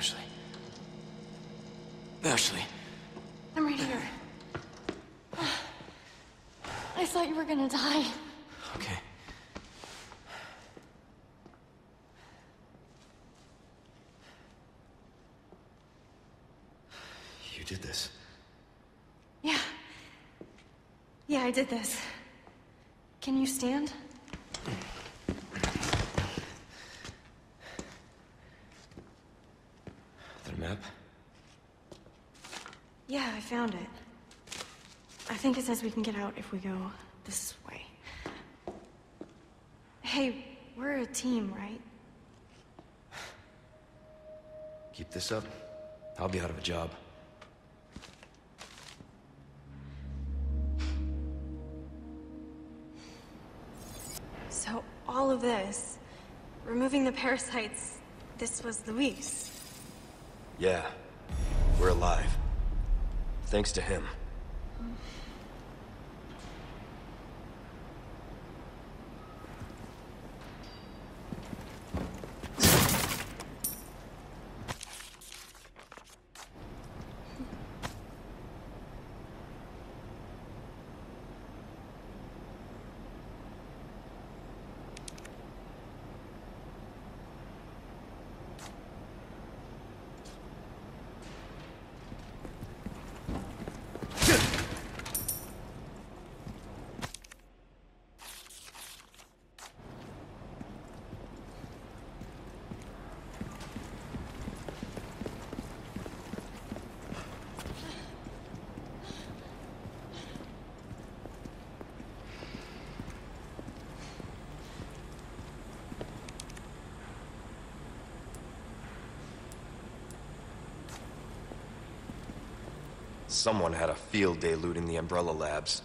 Ashley. Ashley. I'm right here. I thought you were gonna die. Okay. You did this. Yeah. Yeah, I did this. Can you stand? Hmm. The map? Yeah, I found it. I think it says we can get out if we go this way. Hey, we're a team, right? Keep this up. I'll be out of a job. So, all of this, removing the parasites, this was Luis. Yeah. We're alive. Thanks to him. Someone had a field day looting the Umbrella Labs.